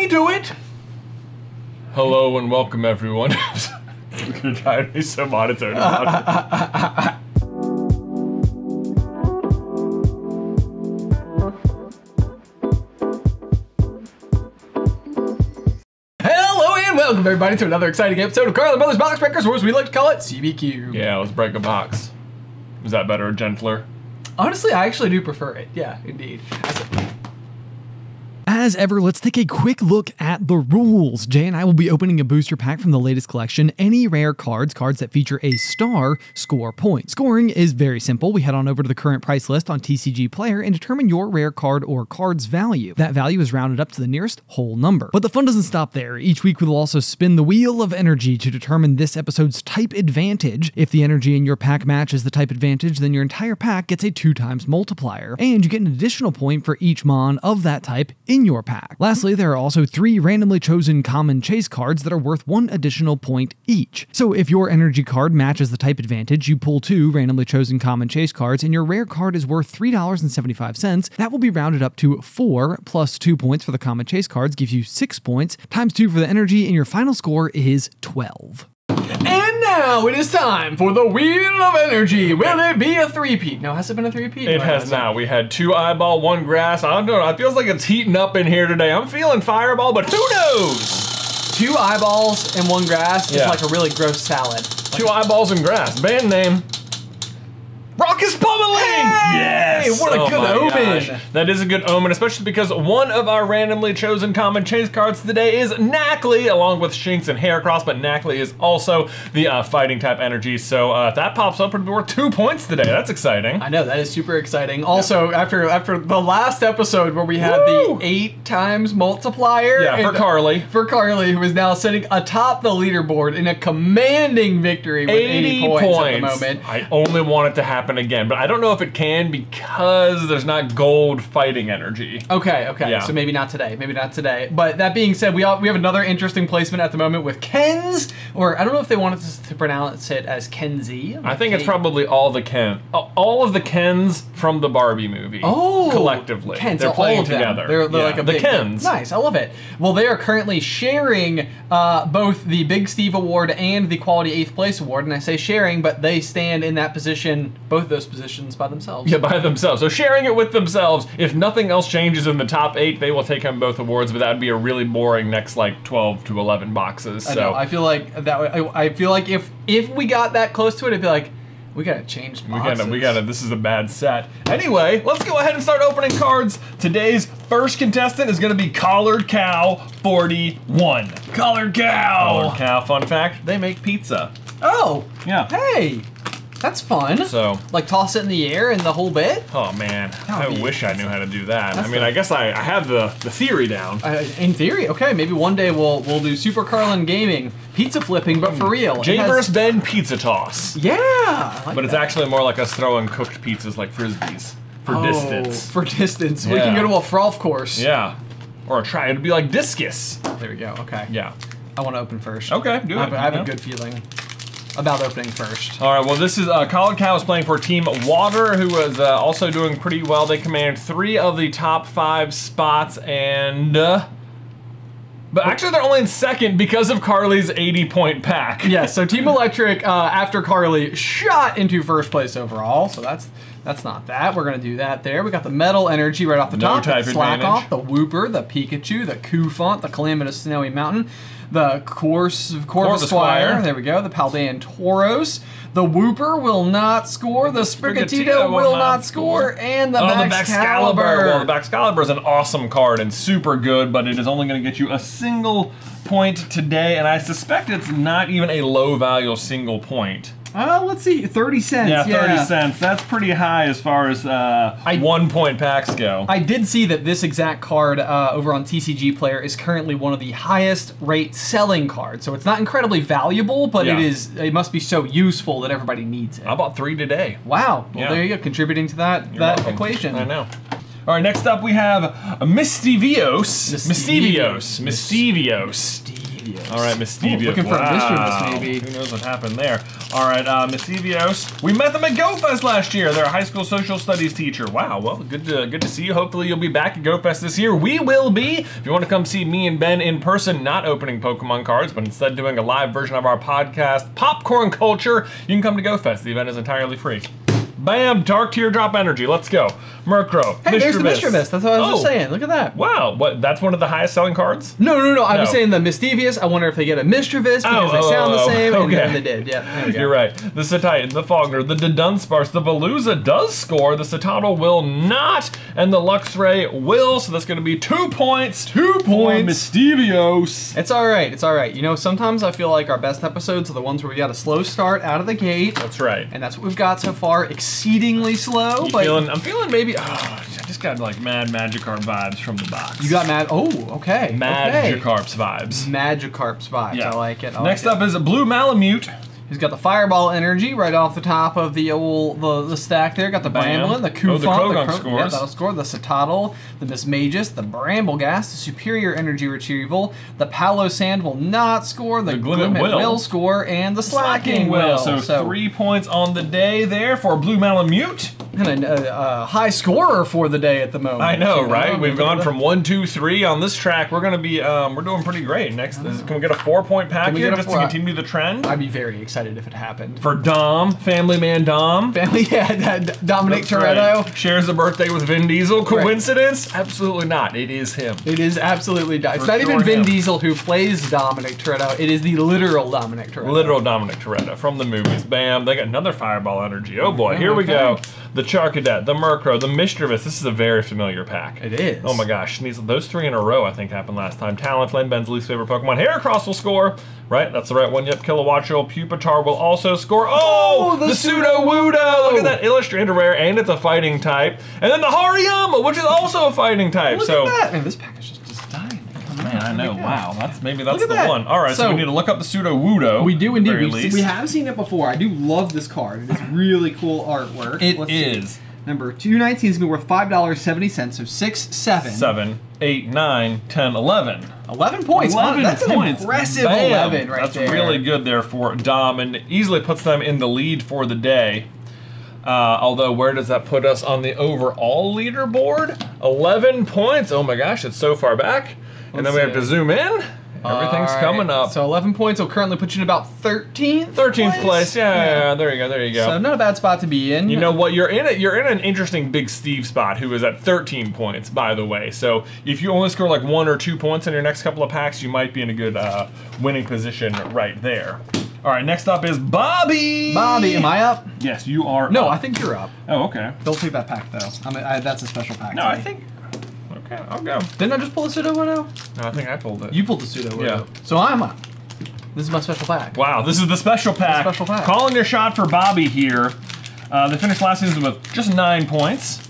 me do it. Hello and welcome everyone. I'm gonna try to be so monotone about it. Hello and welcome everybody to another exciting episode of Carlin Brothers Box Breakers, or as we like to call it, CBQ. Yeah, let's break a box. Is that better or gentler? Honestly, I actually do prefer it. Yeah, indeed. As ever, let's take a quick look at the rules. Jay and I will be opening a booster pack from the latest collection. Any rare cards, cards that feature a star, score points. Scoring is very simple. We head on over to the current price list on TCG Player and determine your rare card or card's value. That value is rounded up to the nearest whole number. But the fun doesn't stop there. Each week we will also spin the wheel of energy to determine this episode's type advantage. If the energy in your pack matches the type advantage, then your entire pack gets a two times multiplier, and you get an additional point for each mon of that type in your pack. Lastly, there are also three randomly chosen common chase cards that are worth one additional point each. So if your energy card matches the type advantage, you pull two randomly chosen common chase cards, and your rare card is worth $3.75. That will be rounded up to four plus two points for the common chase cards, gives you six points, times two for the energy, and your final score is 12. And now it is time for the Wheel of Energy. Will it be a three-peat? No, has it been a three-peat? It No, has now. We had two eyeball, one grass. I don't know. It feels like it's heating up in here today. I'm feeling fireball, but who knows? Two eyeballs and one grass Yeah. is like a really gross salad. Two eyeballs and grass. Band name. Raucous Pummeling! Hey, yes! what a Oh good omen. gosh. That is a good omen, especially because one of our randomly chosen common chase cards today is Nacli, along with Shinx and Heracross, but Nacli is also the uh, fighting type energy. So uh, if that pops up, it'll be worth two points today. That's exciting. I know that is super exciting. Also, after after the last episode where we had Woo! the eight times multiplier, Yeah, for Carly. for Carly, who is now sitting atop the leaderboard in a commanding victory with 80, 80 points, points. at the moment. I only want it to happen again, but I don't know if it can because there's not gold fighting energy. Okay, okay, Yeah. so maybe not today, maybe not today. But that being said, we all, we have another interesting placement at the moment with Ken's, or I don't know if they wanted us to pronounce it as Kenzie. I think it's probably all the Ken, all of the Kens from the Barbie movie. Oh, collectively, Kens, they're all playing together. They're, they're Yeah, like a the big, Kens. Nice, I love it. Well, they are currently sharing uh, both the Big Steve Award and the Quality Eighth Place Award, and I say sharing, but they stand in that position, both those positions by themselves. Yeah, by themselves. So sharing it with themselves. If nothing else changes in the top eight, they will take home both awards. But that would be a really boring next like twelve to eleven boxes. I So know. I feel like that. I, I feel like if if we got that close to it, it'd be like, we gotta change We gotta, we gotta, this is a bad set. Anyway, let's go ahead and start opening cards. Today's first contestant is gonna be Collared Cow 41. Collared Cow! Collared Cow, fun fact, they make pizza. Oh, Yeah. hey, that's fun. So, like toss it in the air and the whole bit. oh man, I wish I knew how to do that. I mean, the- I guess I, I have the, the theory down. Uh, in theory, okay, maybe one day we'll we'll do Super Carlin Gaming pizza flipping, but for real. It Jay has-. Ben pizza toss. Yeah, like But it's that. actually more like us throwing cooked pizzas like frisbees for Oh, distance. For distance, we can go to a frolf course. yeah. Or try it'd be like discus. There we go. Okay. Yeah. I want to open first. Okay, do I have, it, I have yeah. a good feeling about opening first. All right. Well, this is uh, Colin Cow is playing for Team Water, who is uh, also doing pretty well. They command three of the top five spots, and uh, but actually they're only in second because of Carly's 80 point pack. Yeah. So Team Electric, uh, after Carly, shot into first place overall. So that's that's not that. We're gonna do that there. We got the Metal Energy right off the No top. type Slack advantage. off, the Wooper, the Pikachu, the Cufant, the Calamitous Snowy Mountain, the Course Corvus Squire. Squire. There we go. The Paldean Tauros. The Wooper will not score. The Sprigatito will not score, and the Oh. Baxcalibur. Well, the Baxcalibur is an awesome card and super good, but it is only going to get you a single point today, and I suspect it's not even a low value single point. Uh, let's see, 30 cents. Yeah, 30 cents. That's pretty high as far as uh, I- one point packs go. I did see that this exact card uh, over on TCG Player is currently one of the highest rate selling cards. So it's not incredibly valuable, but Yeah. it is. It must be so useful that everybody needs it. I bought three today. Wow. Well, Yeah. there you go, contributing to that You're that welcome. equation. I know. All right, next up we have Mystivios. Mystivios. Mystivios. Mystivios. Mistivios. All right, Mistivios. looking for a. Mischievous, maybe. Who knows what happened there? All right, uh, Mistivios. We met them at GoFest last year. They're a high school social studies teacher. Wow. Well, good to good to see you. Hopefully, you'll be back at GoFest this year. We will be. If you want to come see me and Ben in person, not opening Pokemon cards, but instead doing a live version of our podcast, Popcorn Culture, you can come to GoFest. The event is entirely free. Bam! Dark Teardrop Energy. Let's go. Murkrow. Hey, there's the Mischievous. Mischievous. That's what I was just Oh, saying. Look at that. Wow. What? That's one of the highest selling cards. No, no, no. I was saying the Mistivious. I wonder if they get a Mischievous because Oh, they oh, sound the oh, same. And, okay. and they did. Yeah. there we go. You're right. The Cetitan, the Fogner, the Dunsparce, the Veluza does score. The Cetoddle will not, and the Luxray will. So that's going to be two points. Two points. Mistivios. It's all right. It's all right. You know, sometimes I feel like our best episodes are the ones where we got a slow start out of the gate, That's right. and that's what we've got so far. Exceedingly slow, You but feeling, I'm feeling maybe. Oh, I just got like mad Magikarp vibes from the box. you got mad. Oh, okay. okay. Vibes. Magikarp's vibes. I like it. I Next like up is a Blue Malamute. He's got the Fireball energy right off the top of the old the, the stack there. Got the Bam. Bramblin, the Oh, Cufant, the Croagunk Kro- scores. Yeah, that'll score. The Cetoddle, the Mismagius, the Brambleghast, the Superior Energy Retrieval, the Palossand will not score. The, The Glimmet will. will score, and the Slacking, will. will. So, three points on the day there for Blue Malamute. and a, a, a high scorer for the day at the moment. I know, right? We've gone from one, two, three on this track. We're gonna be, um, we're doing pretty great. Next, is, can we get a four-point pack here just four- to continue the trend? I'd be very excited if it happened. For Dom, Family Man Dom. Family, yeah, that- Dominic That's right. Toretto. shares a birthday with Vin Diesel. Coincidence? Absolutely not. It is him. It is absolutely. It's For not even Vin him. Diesel who plays Dominic Toretto. It is the literal Dominic Toretto. Literal Dominic Toretto from the movies. Bam. They got another fireball energy. Oh boy, here we go. okay. The Charcadet, the Murkrow, the Mischievous. This is a very familiar pack. It is. Oh my gosh, these, those three in a row I think happened last time. Talonflame, Ben's least favorite Pokemon. Heracross will score. Right, that's the right one. Yep, Kilowattrel, Pupitar will also score. Oh, Oh, the the, Sudowoodo! Look at that Illustrator rare, and it's a fighting type. And then the Hariyama, which is also a fighting type. Look so, at that. Man, this pack is just, just dying. Oh, man, I know. Wow, that's maybe that's the that. one. All right, so, So- we need to look up the Sudowoodo. We do indeed. We've we have seen it before. I do love this card. It is really cool artwork. It Let's see. Number 219 is going to be worth $5.70, so 6 7 seven, eight, nine, ten, eleven. 11 points. 11 That's points. an impressive Bam. 11 right That's there. really good there for Dom and easily puts them in the lead for the day. Uh, although, where does that put us on the overall leaderboard? 11 points. Oh my gosh, it's so far back. and then we have see. to zoom in. Everything's All right. coming up. So 11 points will currently put you in about 13th 13th place. Yeah, yeah, yeah, there you go. There you go. So not a bad spot to be in. You know what? You're in it. You're in an interesting Big Steve spot, who is at 13 points, by the way. So if you only score like one or two points in your next couple of packs, you might be in a good uh, winning position right there. All right, next up is Bobby. Bobby, am I up? Yes, you are. No, up. I think you're up. Oh, okay. Don't take that pack though. I mean, I, that's a special pack. No, I think. Okay, I'll go. Didn't I just pull a Sudowoodo? No, I think I pulled it. You pulled the Sudowoodo. Yeah. So I'm up. This is my special pack. Wow, this is the special pack. Special pack. Calling your shot for Bobby here. Uh, they finished last season with just nine points.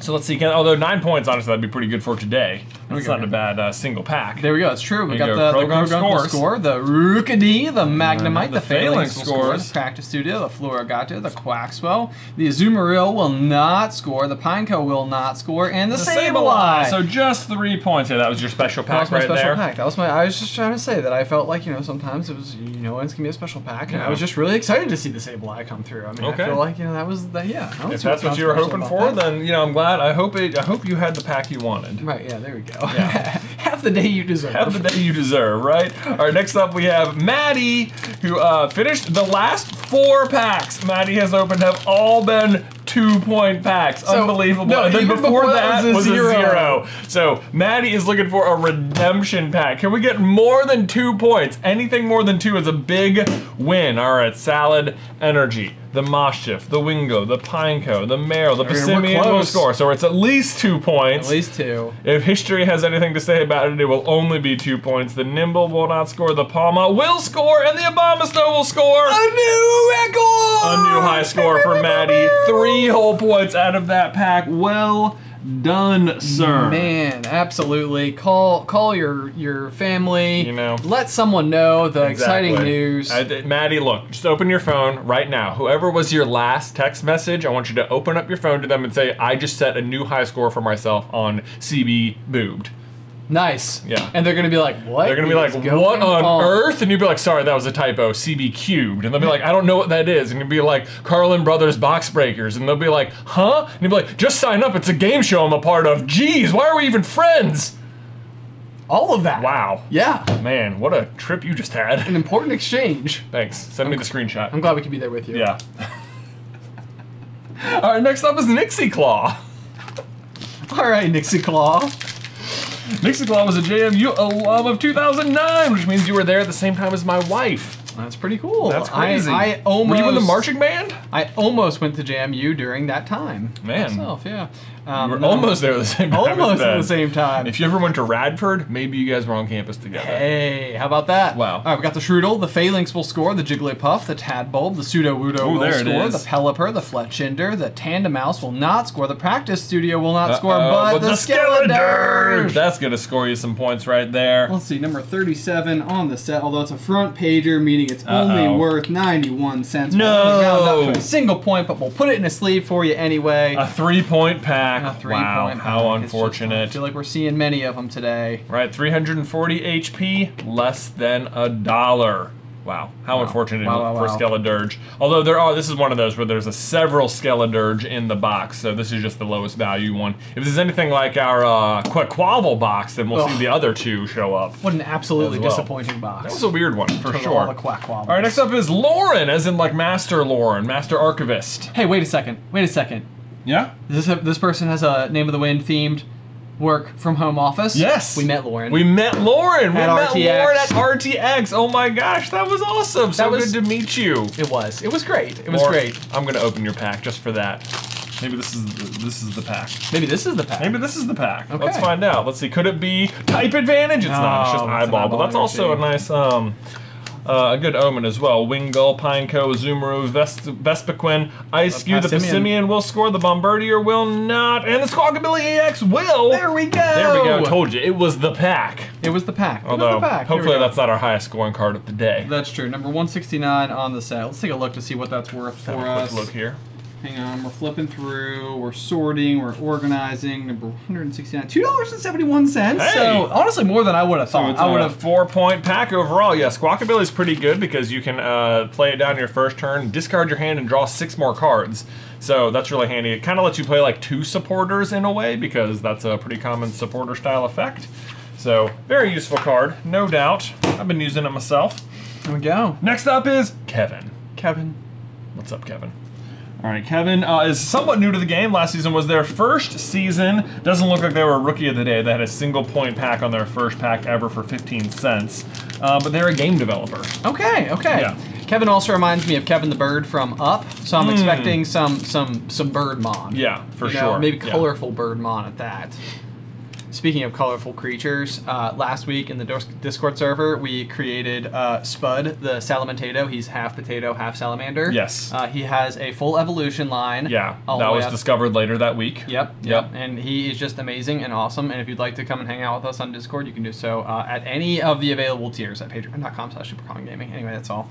So let's see. Can, although nine points, honestly, that'd be pretty good for today. That's not a bad uh, single pack. There we go. It's true. We There got the, go. the Croagunk scores. score, the Rookidee, the Magnemite, the the, Falinks, Falinks score, scores. the Practice Studio, the Floragato, the Quaxwell, the Azumarill will not score, the Pineco will not score, and the, The Sableye. So just three points. Yeah, that was your special that pack was my right special there. pack. That was my. I was just trying to say that I felt like you know sometimes it was you know it's gonna be a special pack, and Yeah. I was just really excited to see the Sableye come through. I mean, Okay. I feel like you know that was the yeah. that If that's what you were hoping for, that. then you know I'm glad. I hope it. I hope you had the pack you wanted. Right, yeah, there we go. Yeah. Half the day you deserve. Have the day you deserve, right? All right, next up we have Maddie, who uh, finished the last four packs. Maddie has opened have all been two point packs. So, Unbelievable. no, and then before, before that was, was a a zero. zero. So Maddie is looking for a redemption pack. Can we get more than two points? Anything more than two is a big win. All right, Salad Energy. The Maschiff, the Wingo, the Pineco, the Marrow, the I Passimian will score. So it's at least two points. At least two. If history has anything to say about it, it will only be two points. The Nymble will not score. The Pawmo will score, and the Abomasnow will score. A new record! A new high score for Maddie. Three whole points out of that pack. Well done, sir. Man, absolutely. Call call your your family. You know. let someone know the Exactly. exciting news. I- Maddie, look, just open your phone right now. Whoever was your last text message, I want you to open up your phone to them and say, I just set a new high score for myself on CB Boobed. Nice. Yeah. And they're gonna be like, what? They're gonna be like, "What on earth?" And you'd be like, "Sorry, that was a typo. CB cubed." And they'll be like, "I don't know what that is." And you'd be like, "Carlin Brothers Box Breakers." And they'll be like, "Huh?" And you'd be like, "Just sign up. It's a game show I'm a part of." Jeez, why are we even friends? All of that. Wow, Yeah. man, what a trip you just had. An important exchange. Thanks. Send me the screenshot. I'm glad we could be there with you. Yeah. All right, next up is Nixie Claw. All right, Nixie Claw. Nixie Claw was a JMU alum of 2009, which means you were there at the same time as my wife. That's pretty cool. That's crazy. I, I almost. Were you in the marching band? I almost went to JMU during that time. Man. Myself, yeah. Um, were almost there at the same time. Almost at the same time. If you ever went to Radford, maybe you guys were on campus together. Hey, how about that? Wow. All right, we've got the Strudel, the Falinks will score, the Jigglypuff, the Tadbulb, the Sudowoodo Ooh, will there it score, is. the Pelipper, the Fletchinder, the Tandemaus will not score, the Practice Studio will not score, Uh-oh, but the, Skeledirge! Skeledirge! That's gonna score you some points right there. Let's see, number 37 on the set, although it's a front pager, meaning it's only Uh-oh. worth 91 cents. No! We'll round up to a single point, but we'll put it in a sleeve for you anyway. A three-point pack. A three wow, point how. It's just- unfortunate. I feel like we're seeing many of them today. Right, 340 HP, less than a dollar. Wow, how unfortunate Wow, wow, for wow. Skeledirge. Although there are, this is one of those where there's a several Skeledirge in the box, so this is just the lowest value one. If there's anything like our uh, Quaquaval box, then we'll see the other two show up. What an absolutely well. disappointing box. That was a weird one, for Total sure. all the quack wobbles. All right, next up is Lauren, as in like Master Lauren, Master Archivist. Hey, wait a second. Wait a second. Yeah? This this person has a Name of the Wind themed work from home office? Yes. We met Lauren. We met Lauren. We At met RTX. Lauren at RTX. Oh my gosh, that was awesome. So That was- good to meet you. it was. It was great. It was Or- great. I'm gonna open your pack just for that. Maybe this is the, this is the pack. Maybe this is the pack. Maybe this is the pack. Okay. Let's find out. Let's see. Could it be type advantage? It's not. It's just No, it's eyeball, but eyeball that's also a nice um. Uh, a good omen as well. Wingull, Pineco, Zoomaru, Vest- Vespiquen, Ice-Skew, the Passimian. Passimian will score, the Bombirdier will not, and the Squawkabilly EX will. There we go. There we go. Told you. It was the pack. It was the pack. It Although, was the pack. Hopefully that's not our highest scoring card of the day. That's true. Number 169 on the set. Let's take a look to see what that's worth for Have a us. look here. Hang on, we're flipping through, we're sorting, we're organizing. Number 169, two dollars and seventy-one cents. Hey! So honestly, more than I would have So thought. it's I a would have. four-point pack overall. Yeah, is pretty good because you can uh, play it down your first turn, discard your hand, and draw six more cards. So that's really handy. It kind of lets you play like two supporters in a way because that's a pretty common supporter style effect. So very useful card, no doubt. I've been using it myself. There we go. Next up is Kevin. Kevin. What's up, Kevin? All right, Kevin uh, is somewhat new to the game. Last season was their first season. Doesn't look like they were a rookie of the day. They had a single point pack on their first pack ever for 15 cents. Uh, but they're a game developer. Okay, okay. Yeah. Kevin also reminds me of Kevin the Bird from Up, so I'm expecting some some some Birdmon. Hmm. Yeah, for You know, sure. Maybe Yeah. colorful Birdmon at that. Speaking of colorful creatures, uh, last week in the Discord server, we created uh, Spud, the Salamentato. He's half potato, half salamander. Yes. Uh, he has a full evolution line. Yeah, that was up- discovered later that week. Yep, yep, Yep. And he is just amazing and awesome. And if you'd like to come and hang out with us on Discord, you can do so uh, at any of the available tiers at patreon.com slash supercarlingaming. Anyway, that's all.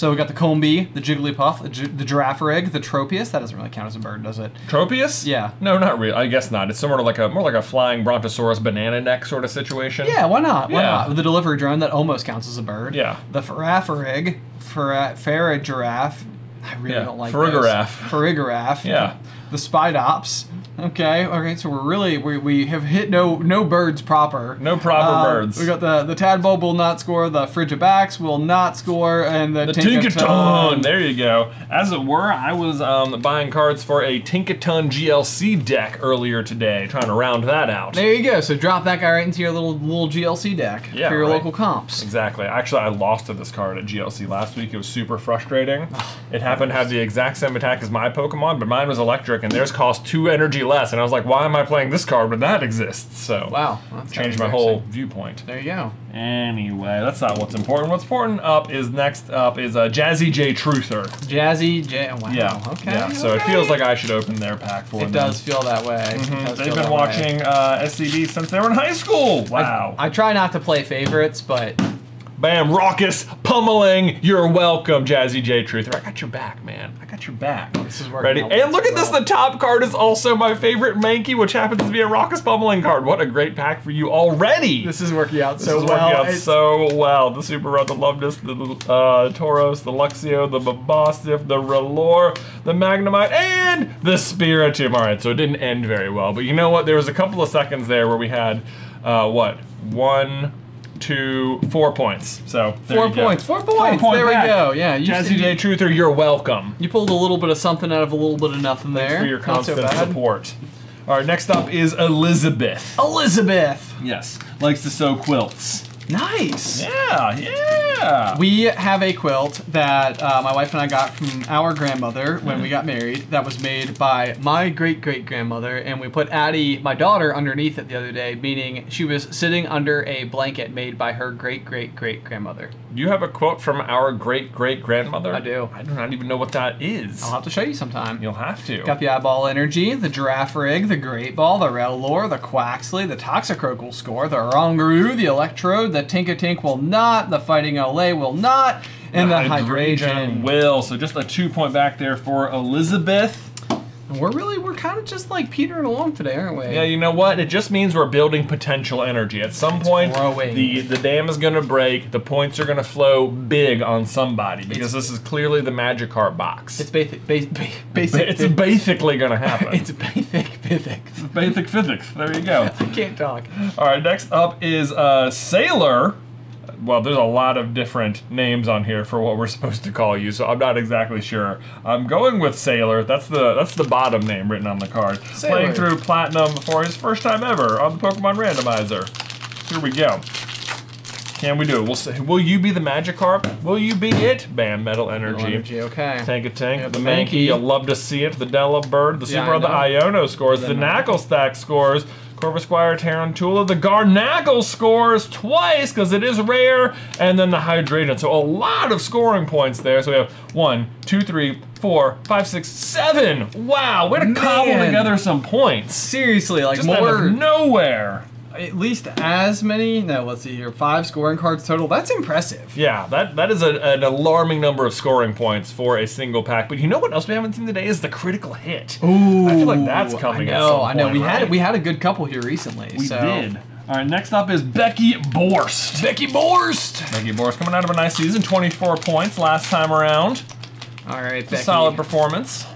So we got the Combee, the Jigglypuff, the, Gi- the Girafarig, the Tropius. That doesn't really count as a bird, does it? Tropius? Yeah. No, not really. I guess not. It's of like a more like a flying brontosaurus banana neck sort of situation. Yeah, why not? Why Yeah. not? The delivery drone that almost counts as a bird. Yeah. The Farafarig, Fara, Giraffe. I really Yeah, don't like Farigiraffe. Farigiraffe. Yeah. The Spidops. Okay, okay, so we're really we, we have hit no no birds proper. No proper Uh, birds. We got the the Tadbulb will not score, the Frigibax will not score, and the, The Tinkaton. Tinkaton! There you go. As it were, I was um, buying cards for a Tinkaton GLC deck earlier today, trying to round that out. There you go. So drop that guy right into your little little GLC deck Yeah, for your right. local comps. Exactly. Actually, I lost to this card at GLC last week. It was super frustrating. It happened to have the exact same attack as my Pokemon, but mine was electric, and theirs cost two energy less. And I was like, why am I playing this card when that exists? So, Wow, that's changed my whole viewpoint. There you go. Anyway, that's not what's important. What's important up is next up is uh, Jazzy J Truther. Jazzy J. Wow. Yeah. Okay. Yeah. So it feels like I should open their pack for It them. does feel that way. It Mhm. feel They've been watching uh, SCB since they were in high school. Wow. I try not to play favorites, but Bam, raucous, pummeling. You're welcome, Jazzy J Truther. I got your back, man. I got your back. This is working Ready? And look at so this. The top card is also my favorite Mankey, which happens to be a raucous pummeling card. What a great pack for you already. This is working out This so is well. working out It's- so well. The Super Rod, the Loveness, the uh, Tauros, the Luxio, the Mabosstiff, the Rellor, the Magnemite, and the Spiritomb. All right, so it didn't end very well. But you know what? There was a couple of seconds there where we had, uh, what? One, two, four points. So there Four you go. points. Four points. point there we go. Yeah, you, Jazzy J Truther, you're welcome. you pulled a little bit of something out of a little bit of nothing there. for your Not so constant bad. support. All right, next up is Elizabeth. Elizabeth. Yes, likes to sew quilts. Nice. Yeah, yeah. We have a quilt that uh, my wife and I got from our grandmother when we got married. That was made by my great great grandmother, and we put Addie, my daughter, underneath it the other day, meaning she was sitting under a blanket made by her great great great grandmother. Do you have a quote from our great great grandmother? I do. I do not even know what that is. I'll have to show you sometime. You'll have to. Got the eyeball energy, the giraffe rig, the great ball, the Rellor, the Quaxly, the Toxicroak will score, the Rongaroo, the Electrode, the Tinka Tinkatink will not, the Fighting LA will not, and the, Hydration. will. So just a two point back there for Elizabeth. And We're really, we're kind of just like petering along today, aren't we? Yeah, you know what? It just means we're building potential energy. At some point, growing. the the dam is going to break. The points are going to flow big on somebody because this is clearly the magic Magikarp box. It's basic, basic, basic. it's basically going to happen. it's basic physics. basic physics. There you go. I can't talk. All right, next up is uh, Sailor. Well, there's a lot of different names on here for what we're supposed to call you, so I'm not exactly sure. I'm going with Sailor. That's the that's the bottom name written on the card. Sailor. Playing through Platinum for his first time ever on the Pokemon Randomizer. Here we go. Can we do it? We'll see. Will you be the Magikarp? Will you be it? Bam, Metal Energy. Energy, okay. Tank a tank, the Mankey, you'll love to see it. The Delibird, the Yeah, Super, I the. Iono scores, the, The Naclstack scores, Corvisquire, Tarountula, the Garganacl scores twice because it is rare, and then the Hydration. So a lot of scoring points there. So we have one, two, three, four, five, six, seven. Wow, way to cobble together some points. Seriously, like Just out more, of nowhere. At least as many. No, let's see here. Five scoring cards total. That's impressive. Yeah, that, that is a, an alarming number of scoring points for a single pack. But you know what else we haven't seen today is the critical hit. Ooh, I feel like that's coming I at know, some I know. point, we had we had a good couple here recently. We so. did. All right, next up is Becky Borst. Becky Borst. Becky Borst coming out of a nice season, 24 points last time around. All right, It's a Becky. solid performance.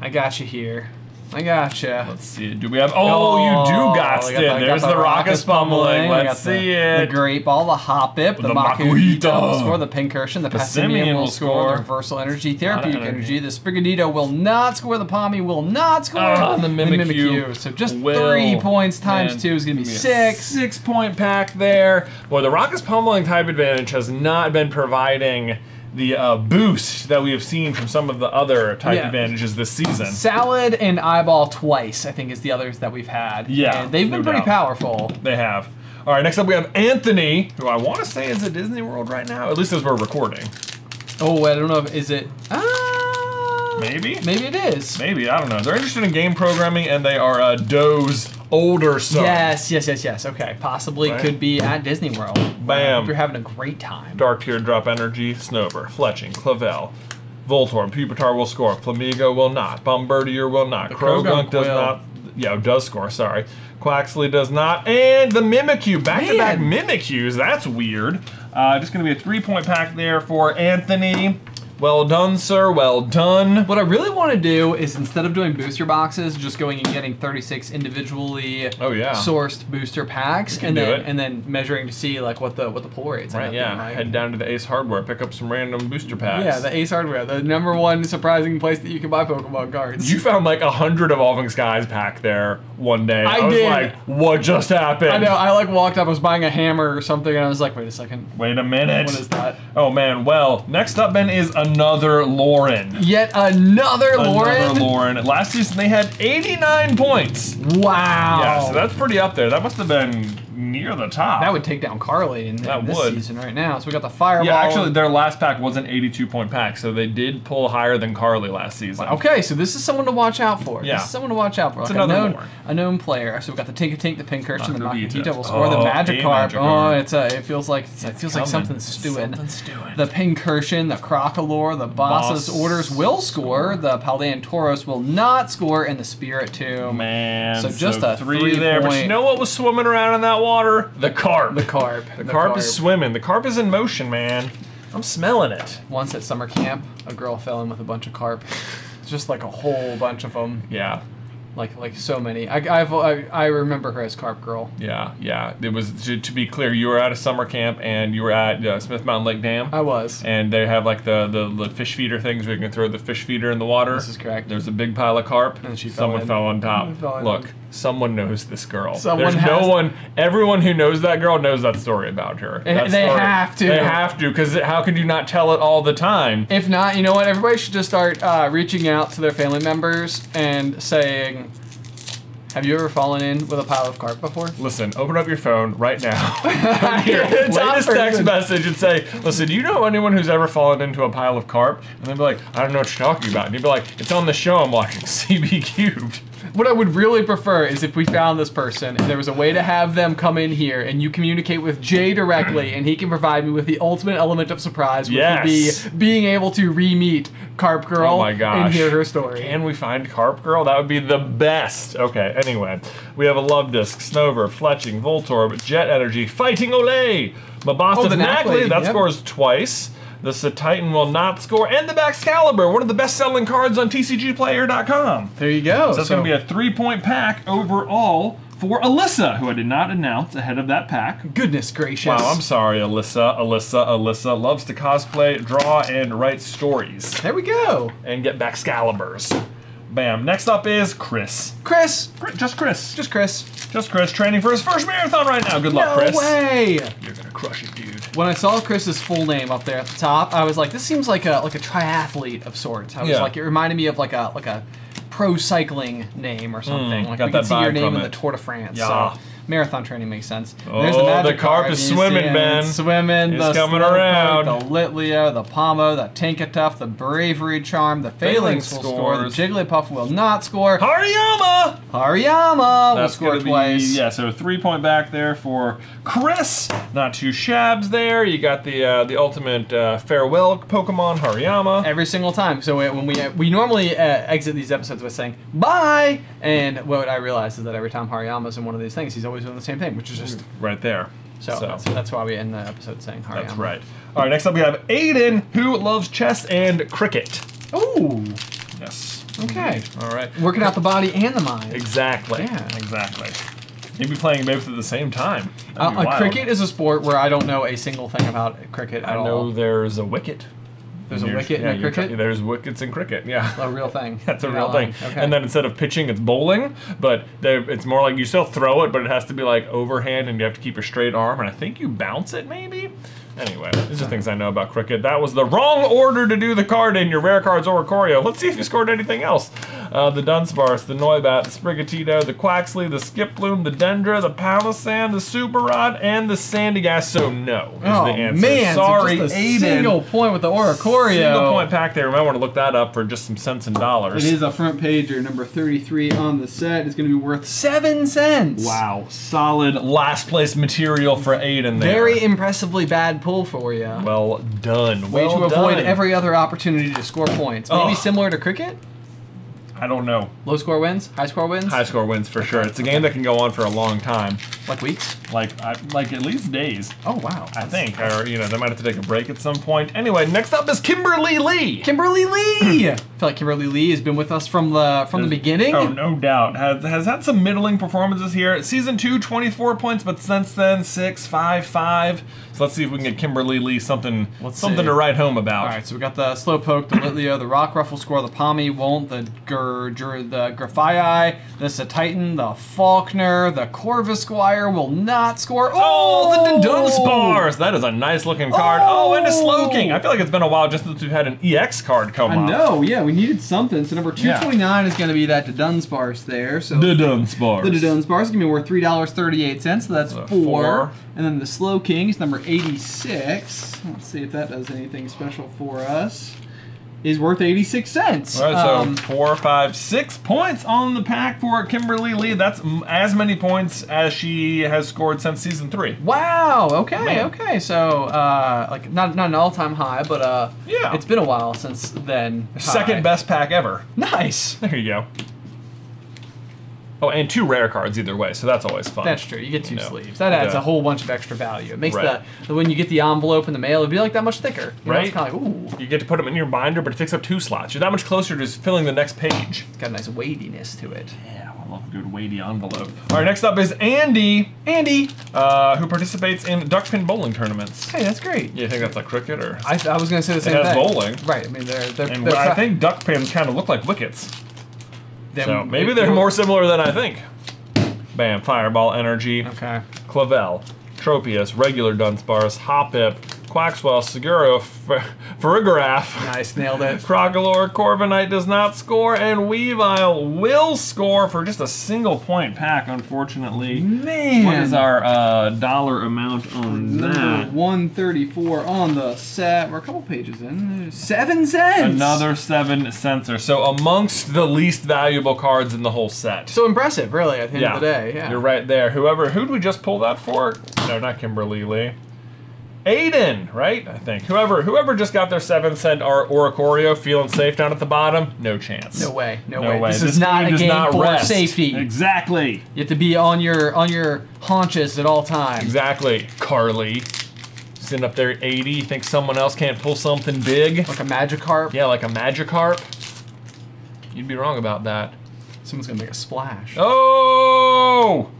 I got you here. I got you. Let's see. Do we have? Oh, oh you do got it. There's the Raucous Pummeling. Let's see The it. Great Ball, the Hoppip, the, The Makuhita will score, the Pincurchin, the The Passimian will score, the Reversal Energy, Therapeutic energy. Energy, the Sprigatito will not score, the Pawmi will not score, ah, and the Mimikyu So just three points times two is going to be six. Six point pack there. Boy, the Raucous Pummeling type advantage has not been providing the uh, boost that we have seen from some of the other type Yeah. advantages this season. Salad and Eyeball twice, I think, is the others that we've had. Yeah, And they've been no pretty doubt. powerful. They have. All right, next up we have Anthony, who I want to say is at Disney World right now, at least as we're recording. Oh, I don't know if is it. Ah, Maybe? Maybe it is. Maybe, I don't know. They're interested in game programming and they are uh, Doe's older son. Yes, yes, yes, yes. Okay, possibly Right. could be at Disney World. Bam. Hope You're having a great time. Dark Teardrop Energy, Snover, Fletchling, Clavel, Voltorb, Pupitar will score, Flamigo will not, Bombirdier will not, Croagunk does not, yeah, does score, sorry. Quaxly does not, and the Mimikyu, back-to-back Man. Mimikyus, that's weird. Uh, just gonna be a three-point pack there for Anthony. Well done, sir, well done. What I really want to do is instead of doing booster boxes, just going and getting 36 individually Oh, yeah. sourced booster packs, and then and then measuring to see like what the what the pull rates. Right, yeah, being head down to the Ace Hardware, pick up some random booster packs. Yeah, the Ace Hardware, the number one surprising place that you can buy Pokemon cards. You found like a hundred Evolving Skies pack there one day. I was did. like, what just happened? I know. I like walked up. I was buying a hammer or something, and I was like, "Wait a second, Wait a minute. what is that?" Oh man, well, next up then is another Lauren. Yet another Lauren. Another Lauren. Last season they had 89 points. Wow. Yeah, so that's pretty up there. That must have been near the top. That would take down Carly in, That in this would. season right now. So we got the Fireball. Yeah, actually, their last pack was an 82 point pack, so they did pull higher than Carly last season. Okay, so this is someone to watch out for. Yeah. This is someone to watch out for. It's Like another a known, more. a known player. So we've got the Tinker Tink, the Pincurchin, the. Makuhita will score the Oh, Magikarp. Oh, it's a, it feels like it's, it feels like coming. something's stewing. Something's stewing. The Pincurchin, the Crocalor, the Boss's Boss Orders will score. The Paldean Tauros will not score, and the Spiritomb. Man, So just a three, three there. But you know what was swimming around in that water? The carp. The Carp. The carp is swimming. The carp is in motion, man. I'm smelling it. Once at summer camp, a girl fell in with a bunch of carp. Just like a whole bunch of them. Yeah, Like like so many. I, I've, I, I remember her as Carp Girl. yeah, yeah. It was to, to be clear. You were at a summer camp and you were at uh, Smith Mountain Lake Dam. I was. and they have like the, the, the fish feeder things where you can throw the fish feeder in the water. This is correct. There's a big pile of carp. And she fell someone in. fell on top. Fell in. Look, someone knows this girl. Someone There's no one. Everyone who knows that girl knows that story about her. That they story- have to. They have to, because how could you not tell it all the time? If not, you know what? Everybody should just start uh, reaching out to their family members and saying, "Have you ever fallen in with a pile of carp before?" Listen, open up your phone right now. Here, Top latest text message and say, "Listen, do you know anyone who's ever fallen into a pile of carp?" And they'll be like, "I don't know what you're talking about." And you'd be like, "It's on the show I'm watching, CB Cubed." What I would really prefer is if we found this person and there was a way to have them come in here and you communicate with Jay directly and he can provide me with the ultimate element of surprise, which Yes. would be being able to re-meet Carp Girl Oh my gosh. and hear her story. Can we find Carp Girl? That would be the best. Okay, anyway. We have a Luvdisc, Snover, Fletchling, Voltorb, Jet Energy, Fighting Olay, Mabosstiff Oh, Nacli, that yep. scores twice. The Titan will not score, and the Baxcalibur, one of the best selling cards on TCGplayer.com. there you go. So that's going to be a three point pack overall for Alyssa, who I did not announce ahead of that pack. goodness gracious. Wow, I'm sorry, Alyssa. Alyssa, Alyssa loves to cosplay, draw, and write stories There we go. and get Baxcaliburs. Bam. Next up is Chris. Chris. Chris- Just Chris. Just Chris. Just Chris training for his first marathon right now. Good luck, no Chris. No way. You're gonna crush it, dude. When I saw Chris's full name up there at the top, I was like, this seems like a like a triathlete of sorts. I was Yeah. like, it reminded me of like a like a pro cycling name or something. like Mm, got we that could see your name in the. Tour de France. Yeah. So marathon training makes sense. Oh, the carp is swimming, Ben. Swimming. It's the coming around. The Litleo, the Pawmo, the Tinkatuff, the Bravery Charm, the Falinks Falinks will score. The. Jigglypuff will not score. Hariyama! Hariyama will That's score twice. Be, yeah, so three point back there for Chris. Not two shabs there. You got the uh, the ultimate uh, farewell Pokemon Hariyama. every single time. So when we we normally uh, exit these episodes by saying bye, and what I realize is that every time Hariyama's in one of these things, he's always doing the same thing, which is just Right there. so. That's, that's why we end the episode saying Hariyama. That's right. All right, next up we have Aiden, who loves chess and cricket. Ooh, Yes. okay. All right. Working out the body and the mind. Exactly. Yeah. Exactly. Maybe playing both at the same time. Uh, be uh, cricket is a sport where I don't know a single thing about cricket at I know all. there's a wicket. There's a You're- wicket in yeah, a cricket? There's wickets in cricket. Yeah. A real thing. That's a You're real thing. Okay. And then instead of pitching, it's bowling, but it's more like you still throw it, but it has to be like overhand, and you have to keep a straight arm, and I think you bounce it maybe. Anyway, these are things I know about cricket. That was the wrong order to do the card in your rare cards Oricorio. Let's see if you scored anything else. Uh, the Dunsparce, the Noibat, the Sprigatito, the Quaxly, the Skiploom, the Dendra, the Palossand, the Super Rod, and the Sandygast. So no is oh the answer. man, sorry, so just a Aiden. single point with the Oricorio. Single point pack there. You might want to look that up for just some cents and dollars. It is a front pager, number 33 on the set. It's going to be worth seven cents. Wow, solid last place material for Aiden there. Very impressively bad pull for you. well done. Way well to avoid done. every other opportunity to score points. Maybe Oh. similar to cricket? I don't know. Low score wins, high score wins, High score wins for sure. It's a game that can go on for a long time, like weeks. like I, like at least days. Oh wow! I think, or you know, they might have to take a break at some point. Anyway, next up is Kimberly Lee. Kimberly Lee. I feel like Kimberly Lee has been with us from the from the beginning. Oh, no doubt. Has, has had some middling performances here. Season 2, 24 points, but since then, 6, 5, 5. So let's see if we can get Kimberly Lee something Let's something see. to write home about. All right, so we got the Slowpoke, the Litleo, the Rock Ruffle score, the Pawmi won't, the Gur, the Grafii, the Titan, the Faulkner, the Corvisquire, Fire will not score. Oh, the oh. Dunsparce! That is a nice looking card. Oh, and a Slowking. Oh. I feel like it's been a while just since we've had an EX card come I up. know, yeah, we needed something. So number Yeah. 229 is going to be that Dunsparce there. So The Dunsparce. The Dunsparce is going to be worth three dollars thirty-eight cents. So that's So four. four. And then the Slow King is number eighty-six. Let's see if that does anything special for us. Is worth eighty-six cents. All right, so Um, four, five, six points on the pack for Kimberly Lee. That's as many points as she has scored since season three. Wow. Okay. Man. Okay. So, uh, like, not not an all-time high, but uh, Yeah. it's been a while since then. Second best pack ever. Nice. There you go. Oh, and two rare cards either way, so that's always fun. That's true. You get two You know. sleeves. That adds Yeah. a whole bunch of extra value. It makes Right. the when you get the envelope in the mail, it'd be like that much thicker. You know, Right. it's kind of like ooh, You get to put them in your binder, but it takes up two slots. You're that much closer to just filling the next page. it's got a nice weightiness to it. Yeah, I love a good weighty envelope. All right, next up is Andy, Andy, uh, who participates in duckpin bowling tournaments. hey, that's great. You think that's like cricket or? I, I was gonna say the same it has thing. bowling. Right. I mean, they're they're. And they're I think duckpins kind of look like wickets. So maybe they're more similar than I think. Bam, Fireball Energy, Okay. Clavel, Tropius, Regular Dunsparce, Hoppip, Quaxwell, Seguro, Fer- Ferrigraph, Nice. Nailed it. Crocalor, Corviknight does not score, and Weavile will score for just a single point pack, unfortunately. Man. What is our uh, dollar amount on Number that? 134 on the set. We're a couple pages in. Seven cents. Another seven sensor. So amongst the least valuable cards in the whole set. So impressive, really, at the end yeah, of the day. Yeah. you're right there. Whoever, who'd we just pull that for? No, not Kimberly Lee. Aiden, right? I think whoever whoever just got their seven cent or Oricorio feeling safe down at the bottom, no chance. No way. No, No way. way. This, is not a game not for rest. safety. Exactly. You have to be on your on your haunches at all times. Exactly. Carly, sitting up there at 80. You think someone else can't pull something big? Like a Magikarp. Yeah, like a Magikarp. You'd be wrong about that. Someone's gonna make a splash. Oh!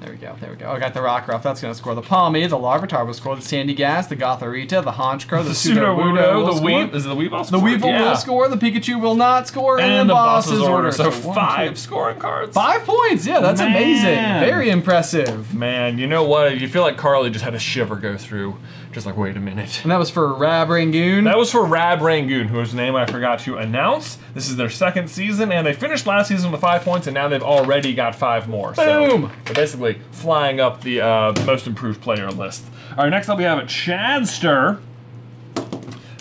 There we go. There we go. I got the Rockruff. That's gonna score the Pawmi. The Larvitar will score the Sandygast. The Gothorita. The Honchkrow. The, The Pseudo Sudowoodo, the. Weeb. Is it the Weevil? The Weevil will score. The Pikachu will not score. And, And the, the boss's, order. So, one, five two- scoring cards. Five points. Yeah, that's amazing. Very impressive. Man, you know what? You feel like Carly just had a shiver go through. Just like, wait a minute. And that was for Rab Rangoon. That was for Rab Rangoon, whose name I forgot to announce. This is their second season, and they finished last season with five points, and now they've already got five more. Boom! So they're basically flying up the uh, most improved player list. All right, next up we have Chadster.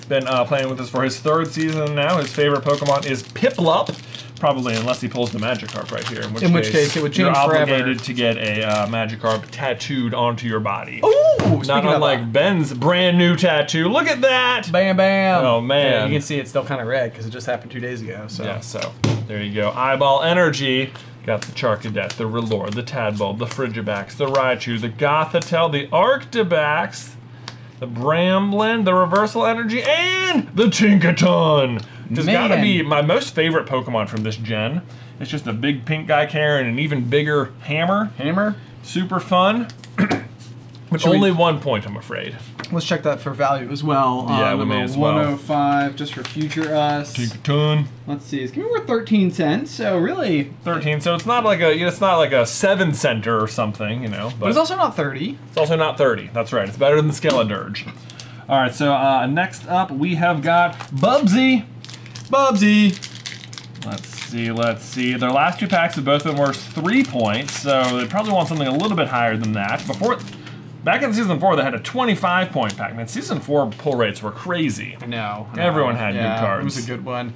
Been uh, playing with us for his third season now. His favorite Pokemon is Piplup. Probably, unless he pulls the Magikarp right here. In which, In which case, it would change you're forever. obligated to get a uh, Magikarp tattooed onto your body. Ooh, Not unlike that. Ben's brand new tattoo. Look at that! Bam Bam. Oh, man. Yeah, you can see it's still kind of red because it just happened two days ago. So Yeah, so there you go. Eyeball Energy. Got the Charcadet, the Rellor, the Tadbulb, the Frigibax, the Raichu, the Gothitelle, the Arctibax, the Bramblin, the Reversal Energy, and the Tinkaton. Which has got to be my most favorite Pokemon from this gen. It's just a big pink guy carrying an even bigger hammer. Hammer. Super fun. But only one point, I'm afraid. Let's check that for value as well. Yeah, uh, we may as well. 105 just for future us. Tinkaton. Let's see. It's gonna be worth 13 cents. So really, 13, so it's not like a it's not like a seven center or something, you know. but it's also not 30. It's also not 30. That's right. It's better than Skeledirge. All right, so uh, next up we have got Bubsy. Bubsy. Let's see, let's see. Their last two packs have both been worth three points, so they probably want something a little bit higher than that. Before, back in season four, they had a 25 point pack. Man, season four pull rates were crazy. No. Everyone had good yeah, cards. It was a good one.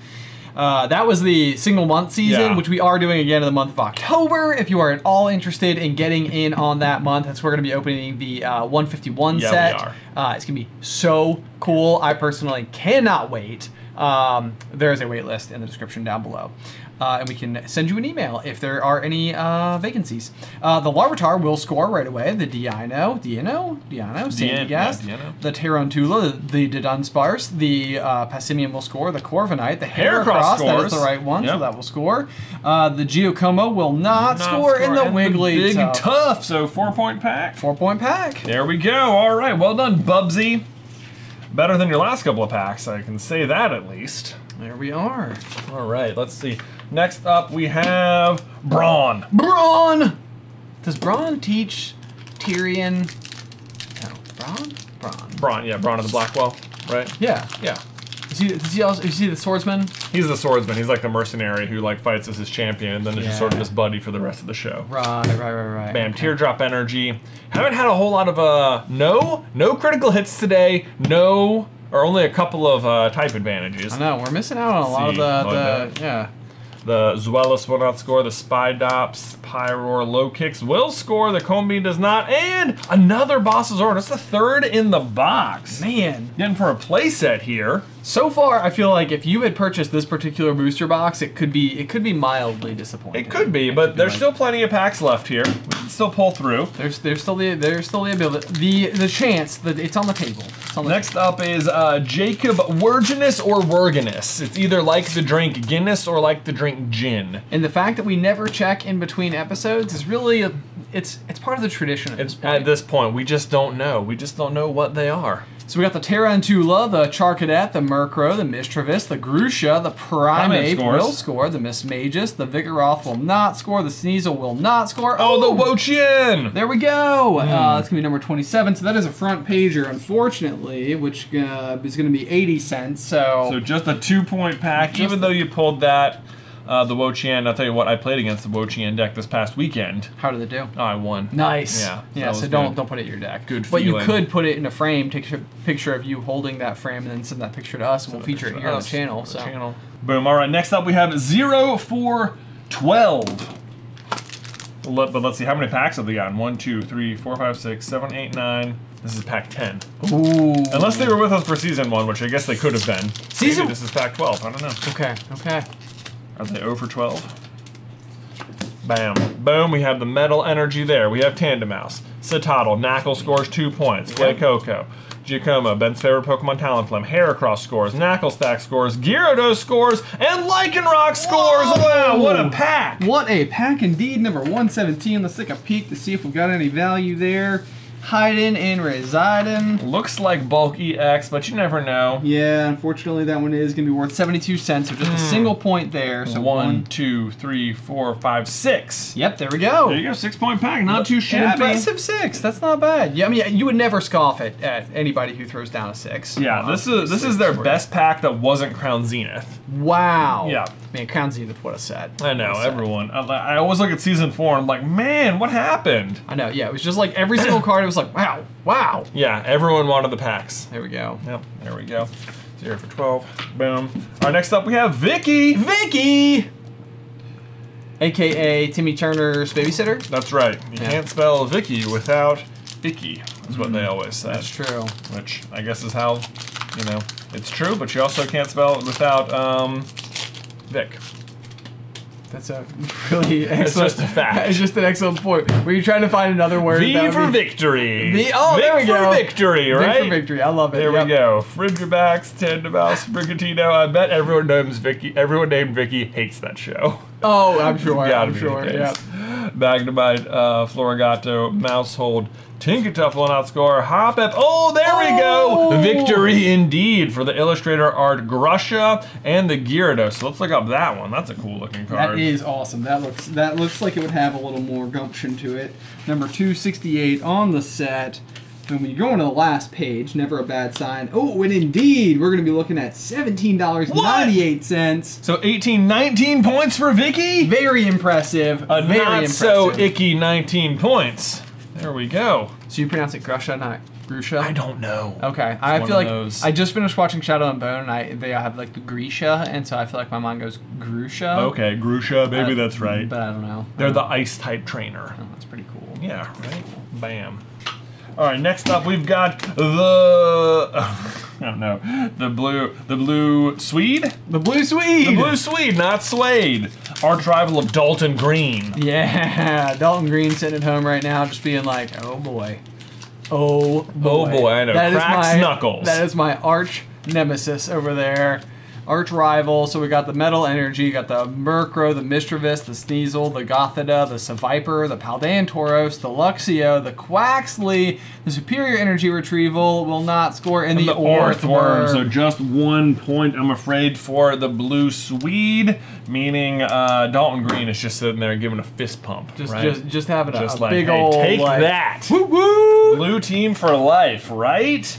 Uh, that was the single month season, Yeah. which we are doing again in the month of October. If you are at all interested in getting in on that month, that's we're going to be opening the uh, 151 Yeah, we set. are. Uh, it's going to be so cool. I personally cannot wait. Um, there is a wait list in the description down below. Uh, and we can send you an email if there are any uh, vacancies. Uh, the Larvitar will score right away. The Dino, Dino, Dino, Sandy yeah, the Tarountula, the Dunsparce, the uh, Passimian will score, the Corviknight, the Heracross that scores. the right one, so that will score. Uh, the Geocomo will not, Not score, in the Wiggly. Big so- tough, so four point pack. Four point pack. There we go. All right, well done, Bubsy. Better than your last couple of packs, I can say that at least. There we are. All right, let's see. Next up, we have Brawn. Brawn! Does Braun teach Tyrion? No, Braun. Braun. Braun, yeah, Braun of the Blackwell, right? Yeah. Yeah. Is he? Does he also? Is he the swordsman? He's the swordsman. He's like the mercenary who like fights as his champion, and then is just sort of his buddy for the rest of the show. Right. Right. Right. Right. Bam, Okay. teardrop energy. Haven't had a whole lot of uh no no critical hits today. No, or only a couple of uh, type advantages. I know we're missing out on a lot of the, the yeah. The Zuelis will not score. The Spidops, Pyroar, Lokix will score. The Combee does not. And another Boss's Order. That's the third in the box. Man, Getting for a playset here. So far I feel like if you had purchased this particular booster box, it could be it could be mildly disappointing. It could be, but could be there's like- still plenty of packs left here. We can still pull through. There's there's still the there's still the ability the the chance that it's on the table. On the Next up is uh, Jacob Werginus or Werginus. It's either like the drink Guinness or like the drink gin. And the fact that we never check in between episodes is really a, it's it's part of the tradition. At It's this at this point we just don't know. We just don't know what they are. So we got the Terra Tarantula, the Charcadet, the Murkrow, the Mischievous, the Grusha, the scores. will score, the Mismagius, the Vigoroth will not score, the Sneasel will not score. Oh, the Wo-Chien! There we go. Uh, that's gonna be number 27. So that is a front pager, unfortunately, which uh, is gonna be 80 cents. So, So just a two point pack, even though you pulled that, uh, the Wo-Chien. I'll tell you what, I played against the Wo-Chien deck this past weekend. how did it do? Oh, I won. Nice. Yeah, Yeah. So don't good. don't put it in your deck. Good But you could put it in a frame, take a picture of you holding that frame, and then send that picture to us, and we'll feature it here on the channel. the So channel. Boom. All right, next up we have 0 for 12. Let, but let's see, how many packs have they gotten? 1, 2, 3, 4, 5, 6, 7, 8, 9. This is pack 10. Ooh. Unless they were with us for season 1, which I guess they could have been. Season- Maybe this is pack 12. I don't know. Okay. Okay. Are they 0 for 12? Bam. Boom. We have the metal energy there. We have Tandemaus. Citadel. Nacli scores 2 points. Clay Coco. Giacomo, Ben's favorite Pokemon Talonflame, Heracross scores, Naclstack scores, Gyarados scores, and Lycanroc scores! Wow, what a pack! What a pack indeed. Number 117. Let's take a peek to see if we've got any value there. Hiding and residing. Looks like bulk EX, but you never know. Yeah, unfortunately, that one is going to be worth 72 cents, so just a single point there. So Hmm. One, two, three, four, five, six. Yep, there we go. There you go, six point pack, not too An shabby. impressive six. That's not bad. Yeah, I mean, you would never scoff at, at anybody who throws down a six. Yeah, Uh, this is this is their best pack that wasn't Crown Zenith. Wow. Yeah. Man, Crown Zenith, what a set. I know everyone. I, I always look at season four and I'm like, man, what happened? I know. Yeah, it was just like every single card. It was like, wow, wow. Yeah, everyone wanted the packs. There we go. Yep, there we go. Zero for twelve. Boom. All right, next up we have Vicky. Vicky, aka Timmy Turner's babysitter. That's right. You Yeah. can't spell Vicky without icky. Is what they always say. That's true. Which I guess is how, you know, it's true. But you also can't spell it without um, Vic. That's a really excellent. just a fact. It's just an excellent point. Were you trying to find another word? V for be- victory. V- oh, Vic there we for go. victory, Vic right? for victory. I love it. There Yep. we go. Frigibax, Tandemaus, Brigatino. I bet everyone names Vicky. Everyone named Vicky hates that show. Oh, I'm sure. I'm sure. Yeah. Magnemite, uh, Floragato, Maushold, Tinkatuff will not score. Hoppip. Oh, there we Oh! go. Victory indeed for the illustrator art Grusha and the Gyarados. So let's look up that one. That's a cool looking card. That is awesome. That looks that looks like it would have a little more gumption to it. Number 268 on the set. And when you go to the last page, never a bad sign. Oh, and indeed, we're going to be looking at $17.98. So 18, 19 points for Vicky. Very impressive. A very not impressive. so icky 19 points. There we go. So you pronounce it Grusha, not Grusha? I don't know. Okay, I one feel like those. I just finished watching Shadow and Bone, and I they have like the Grisha, and so I feel like my mind goes Grusha. Okay, Grusha, maybe Uh, that's right. But I don't know. They're the ice type trainer. Oh, that's pretty cool. Yeah, right? Bam. All right, next up we've got the I don't know the blue the blue Swede The Blue Swede. the blue Swede not Suede arch rival of Dalton Green. Yeah, Dalton Green sitting at home right now, just being like, "Oh boy, oh boy, Oh boy, I know. That is Cracks my knuckles. That is my arch nemesis over there. Arch rival. So we got the Metal Energy, got the Murkrow, the Mischievous, the Sneasel, the Gothita, the Seviper, the Paldean Tauros, the Luxio, the Quaxly, the Superior Energy Retrieval will not score in the, the Orthworm. So just one point, I'm afraid, for the blue Swede, meaning uh, Dalton Green is just sitting there giving a fist pump. Just, right? just, just having a, Just a like, big hey, old take like, that. Woo woo! Blue team for life, right?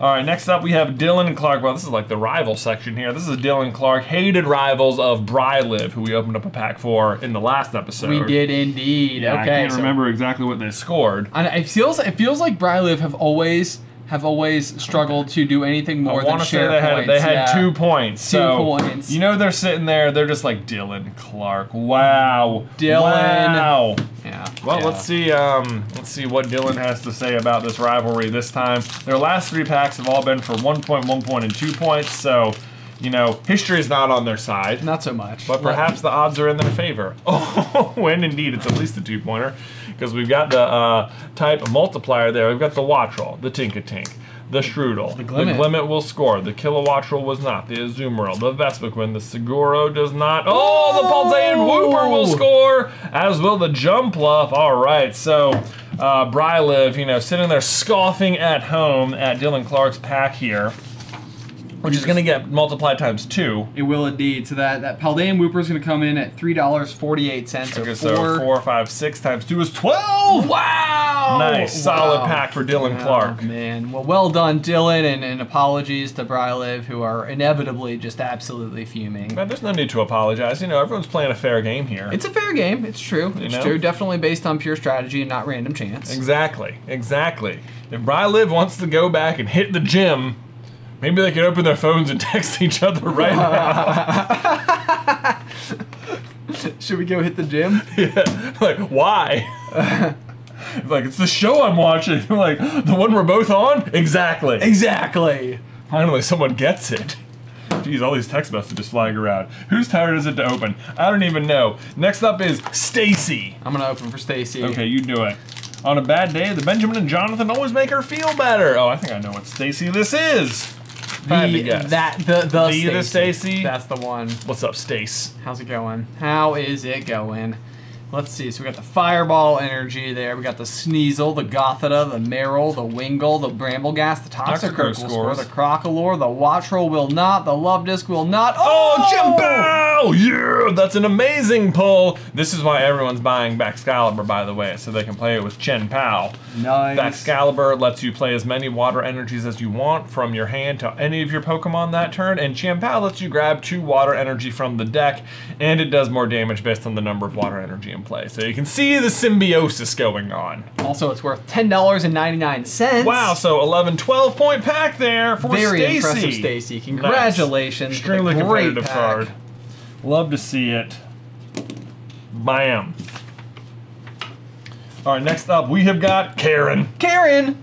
All right, next up we have Dylan Clark. Well, this is like the rival section here. This is Dylan Clark, hated rivals of Bryliv, who we opened up a pack for in the last episode. We did indeed. Yeah, okay, I can't so- remember exactly what they scored. And it feels it feels like Bryliv have always have always struggled to do anything more I than share they had points. they had yeah. two points. Two so, points. You know they're sitting there. They're just like Dylan Clark. Wow, Dylan. Wow. Yeah. Well, yeah. let's see. Um, let's see what Dylan has to say about this rivalry this time. Their last three packs have all been for one point, one point, and two points. So, you know, history is not on their side. Not so much. But perhaps the odds are in their favor. Oh, and indeed, it's at least a two pointer because we've got the uh, type multiplier there. We've got the Wattrel, the Tinkatink, the Shroodle. The Glimmet. will score. The Kilowattrel was not. The Azumarill, the Vespiquen, the Seguro does not. Oh, the Paldean Wooper will score, as will the Jumpluff. All right, so uh, Bryliv, you know, sitting there scoffing at home at Dylan Clark's pack here, which is going to get multiplied times two. It will indeed. So that that Paldean Wooper is going to come in at three dollars forty eight cents. Okay, So four. four, five, six times two is twelve. Wow! Nice, solid pack for Dylan Oh, Clark. man, well, well done, Dylan, and, and apologies to Bryliv, who are inevitably just absolutely fuming. Man, there's no need to apologize. You know, everyone's playing a fair game here. It's a fair game. It's true. It's know? true. Definitely based on pure strategy and not random chance. exactly, exactly. If Bryliv wants to go back and hit the gym, maybe they could open their phones and text each other right now. Should we go hit the gym? yeah. Like, why? like, it's the show I'm watching. like, the one we're both on? Exactly. exactly. Finally, someone gets it. Jeez, all these text messages flying around. Whose turn is it to open? I don't even know. Next up is Stacy. I'm gonna open for Stacy. Okay, you do it. On a bad day, the Benjamin and Jonathan always make her feel better. Oh, I think I know what Stacy this is. If The, that the the, The-. Stacy? That's the one. What's up, Stace? How's it going? How is it going? Let's see. So we got the Fireball energy there. We got the Sneasel, the Gothita, the Meryl, the Wingull, the Brambleghast, the Toxicroak will score, the Crocalor, the Wattrel will not, the Luvdisc will not. Oh, Oh, Jimbo! Yeah, that's an amazing pull. This is why everyone's buying Baxcalibur, by the way, so they can play it with Chien-Pao. Nice. Baxcalibur lets you play as many water energies as you want from your hand to any of your Pokemon that turn, and Chien-Pao lets you grab two water energy from the deck, and it does more damage based on the number of water energy in play. So you can see the symbiosis going on. Also, it's worth ten dollars and ninety nine cents. Wow, so 11, 12 point pack there for Very Stacy. impressive, Stacy. Congratulations. Nice. Extremely great competitive pack. card. Love to see it. Bam. All right, next up we have got Karen. Karen.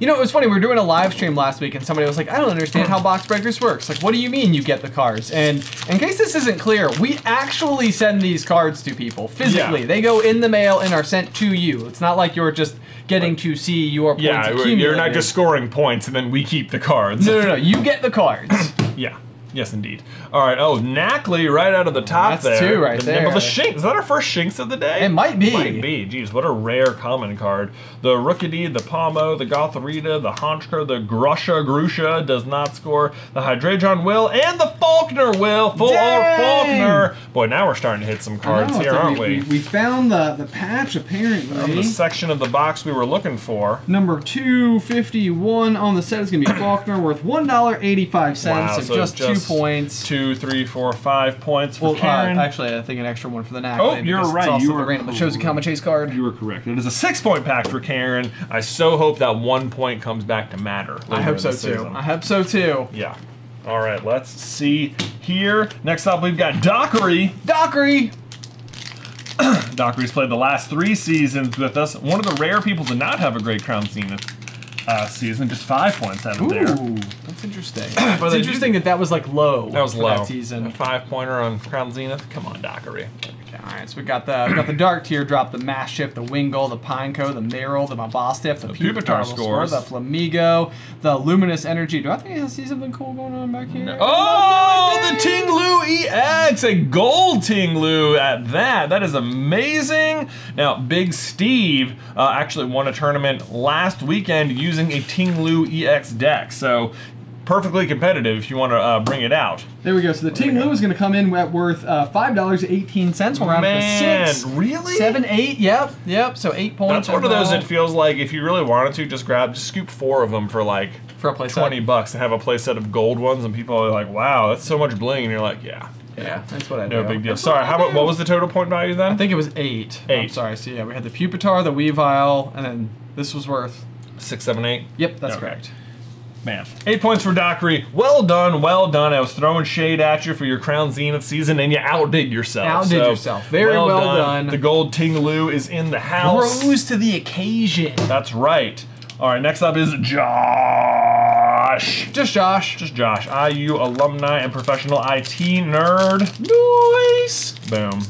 You know, it was funny. We were doing a live stream last week, and somebody was like, "I don't understand how Box Breakers works. Like, what do you mean you get the cards?" And in case this isn't clear, we actually send these cards to people physically. Yeah. They go in the mail and are sent to you. It's not like you're just getting to see your points Yeah, accumulated. you're not just scoring points and then we keep the cards. No, no, no. You get the cards. Yeah. Yes, indeed. All right. Oh, Nacli right out of the top That's there. two right the there. The Shinx. Is that our first Shinx of the day? It might be. Might be. Jeez, what a rare common card. The Rookidee, the Pawmo, the Gothorita, the Honchkrow, the Grusha, Grusha does not score. The Hydreigon will, and the Falkner will. Full art Falkner. Boy, now we're starting to hit some cards Oh, here, aren't we? We found the, the patch, From apparently. the section of the box we were looking for. Number 251 on the set is going to be Falkner, worth $1.85, Wow, so, so just, just two points. Two, three, four, five points for Well, uh, actually, I think an extra one for the knack. Oh, you're right, It's also you were random. It shows a Kama Chase card. You were correct. It is a six point pack for Karen. I so hope that one point comes back to matter. I hope so the too. season. I hope so too. Yeah. All right, let's see here. Next up, we've got Dockery. Dockery. Dockery's played the last three seasons with us. One of the rare people to not have a great Crown Zenith uh, season, just five points out of there. that's interesting. But it's they interesting that that was like low. That was for low. that season. A five pointer on Crown Zenith. Come on, Dockery. All right, so we got the we got the Dark Teardrop, the Maschiff, the Wingull, the Pineco, the Meryl, the Mabosstiff, the, The Pupitar, Pupitar score, scores. the Flamigo, the Luminous Energy. Do I think I see something cool going on back here? Oh, the Ting-Lu EX, a gold Ting-Lu at that. That is amazing. Now, Big Steve uh, actually won a tournament last weekend using a Ting-Lu EX deck. So, perfectly competitive if you want to uh, bring it out. There we go. So the Ting-Lu is going to come in at worth uh, five dollars eighteen cents. We're round up to six, really? seven, eight. Yep, yep. So eight points. That's one of those that feels like if you really wanted to, just grab, just scoop four of them for like for a play set. 20 bucks and have a playset of gold ones, and people are like, wow, that's so much bling. And you're like, yeah, Yeah, that's what I no do. big deal. That's Sorry, how about what was the total point value then? I think it was eight. I'm Eight. sorry. So yeah, we had the Pupitar, the Weavile, and then this was worth. Six, seven, eight. Yep, that's Okay. correct. Man. Eight points for Dockery. Well done, well done. I was throwing shade at you for your Crown Zenith season, and you outdid yourself. Outdid yourself. Very well done. The gold Ting-Lu is in the house. Rose to the occasion. That's right. All right, next up is Josh. Just Josh. Just Josh, IU alumni and professional IT nerd. Nice. Boom.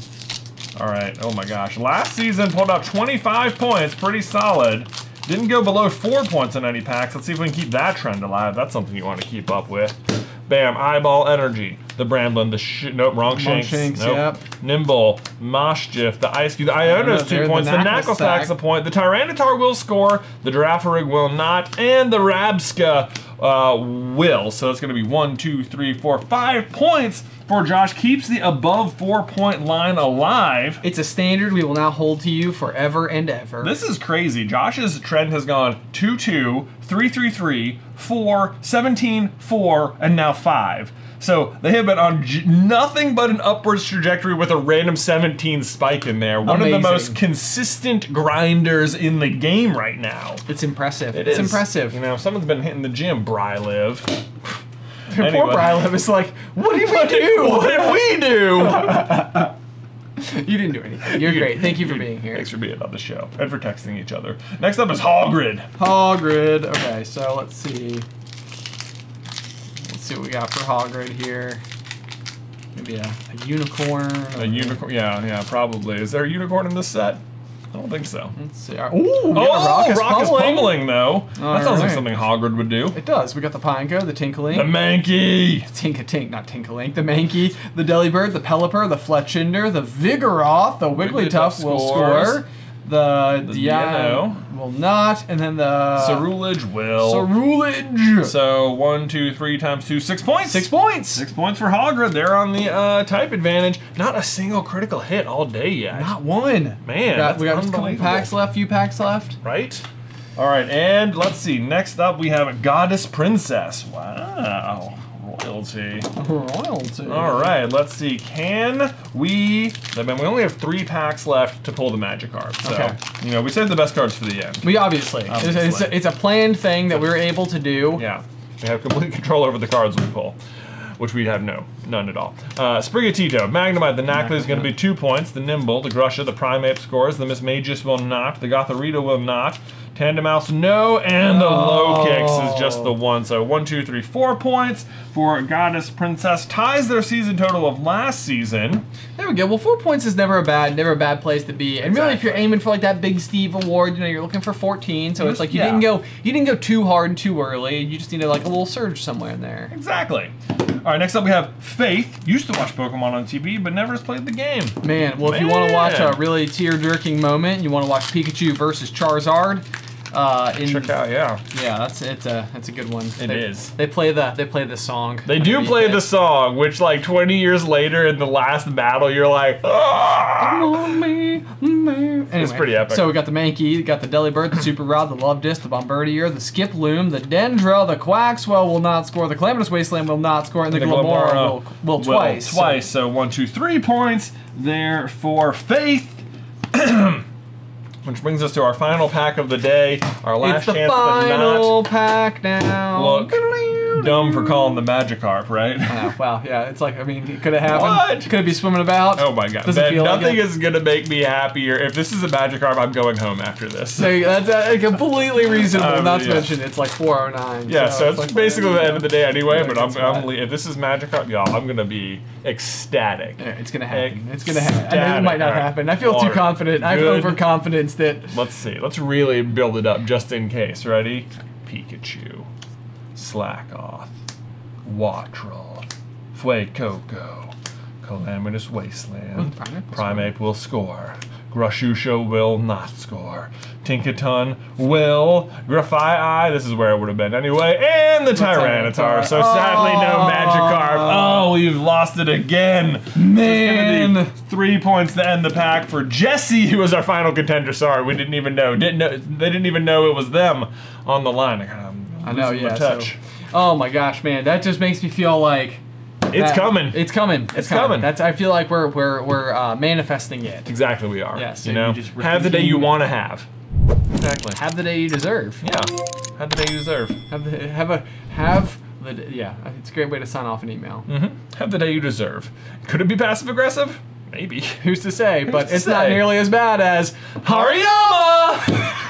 All right. Oh my gosh. Last season pulled out 25 points, pretty solid. Didn't go below four points in any packs. Let's see if we can keep that trend alive. That's something you want to keep up with. Bam, eyeball energy, the Bramblin, the sh nope, wrong shanks, Shanks, nope. yep. Nymble, Maschiff, the Ice Cube, the Iono's two the points, the Knuckle Knucklesack's Sack. a point, the Tyranitar will score, the Girafarig will not, and the Rabsca uh, will. So it's going to be one, two, three, four, five points for Josh. Keeps the above four point line alive. It's a standard we will now hold to you forever and ever. This is crazy. Josh's trend has gone 2 2, 3 3 3, 4, 17, 4, and now 5. So they have been on j- nothing but an upwards trajectory with a random 17 spike in there. One of the most consistent grinders in the game right now. It's impressive. It it's is. impressive. You know, someone's been hitting the gym, Bryliv. Poor Anyway. Brylev is like, what did we do? What did we do? you didn't do anything. You're great. Thank you for being here. Thanks for being on the show and for texting each other. Next up is Hogrid. Hogrid. Okay, so let's see. See what we got for Hogrid here. Maybe a, a unicorn. A unicorn. Yeah, yeah, probably. Is there a unicorn in this set? I don't think so. Let's see. Ooh, Oh, a Raucous Rock is Pummeling. pummeling though. that sounds like something Hogrid would do. It does. We got the Pineco, the Tinkling. The Mankey. Tinkatink, not Tinkalink, the Mankey, the Delibird, the Pelipper, the Fletchinder, the Vigoroth, the Wigglytuff Wigglytuff will scores. score. The, The Diano will not, and then the Ceruledge will. Ceruledge. so one, two, three times two, six points. Six points. Six points for Hogrid. They're on the uh, type advantage. Not a single critical hit all day yet. Not one. Man, we got, we got a couple packs left, few packs left. right? All right, and let's see. Next up, we have a Goddess Princess. Wow, royalty. Royalty. All right, let's see. Can we? I mean, we only have three packs left to pull the magic card. So, Okay. you know, we saved the best cards for the end. We obviously. It's, Obviously. it's, a, it's a planned thing that we were able to do. Yeah, we have complete control over the cards we pull, which we have no, none at all. Uh, Sprigatito, Magnemite, the Nacli is going to be two points. The Nymble, the Grusha, the Primeape scores. The Mismagius will not. The Gothorita will not. Tandemaus, no. And the Lokix is just the oh. one. So one, two, three, four points for Goddess Princess. Ties their season total of last season. There we go. Well, four points is never a bad, never a bad place to be. And really, if you're aiming for like that Big Steve award, you know, you're looking for 14. So it's like you yeah. didn't go, you didn't go too hard and too early. You just needed like a little surge somewhere in there. Exactly. All right, next up we have Faith. Used to watch Pokemon on TV, but never has played the game. Man, well, if you want to watch a really tear-jerking moment, you want to watch Pikachu versus Charizard. Uh, in, Check out, yeah. Yeah, that's it's a that's a good one. It they, is. They play the they play the song. They do play it. the song, which like 20 years later in the last battle, you're like, ah! Anyway, pretty epic. So we got the Mankey, we got the Delibird, the Super Rod, the Luvdisc, the Bombirdier, the Skiploom, the Dendra, the Quaxwell will not score, the Calamitous Wasteland will not score, and the, Glimmora will, will twice. Twice. So one, two, three points there for Faith. Which brings us to our final pack of the day. Our last It's the chance to final not pack now. look dumb for calling the Magikarp, right? Oh, wow, yeah, it's like I mean, it could have happened. What? Could it be swimming about? Oh my god. Ben, like nothing it. is gonna make me happier. If this is a Magikarp, I'm going home after this. So that's uh, completely reasonable. Um, not to yeah. mention it's like 409. Yeah, so, it's like, basically the end of the day anyway, but I'm, I'm right. if this is Magikarp, y'all, I'm gonna be ecstatic. Yeah, it's gonna happen. It's gonna happen. I know it might not happen. I feel Water. too confident. I have overconfidence that Let's see. Let's really build it up just in case. Ready? Pikachu, Slakoth, Wattrel, Fuecoco, Calamitous Wasteland, Primeape will Primeape will score. Grashusha will not score. Tinkaton will. Grafii, this is where it would have been anyway. And the Tyranitar. So sadly, no. Magikarp. Oh, we've lost it again. Man. So it's gonna be three points to end the pack for Jesse, who was our final contender. Sorry, we didn't even know. Didn't know. They didn't even know it was them on the line. I'm know. losing my Yeah. so- touch. oh my gosh, man, that just makes me feel like it's that- coming. It's coming. It's, coming. That's. I feel like we're we're we're uh, manifesting it. exactly we are. Yes, you and you know, just have the day you want to have. Exactly. Have the day you deserve. Yeah, have the day you deserve. Have the have a have the yeah. It's a great way to sign off an email. hmm Have the day you deserve. Could it be passive aggressive? Maybe. Who's to say? but to it's not nearly as bad as Hariyama!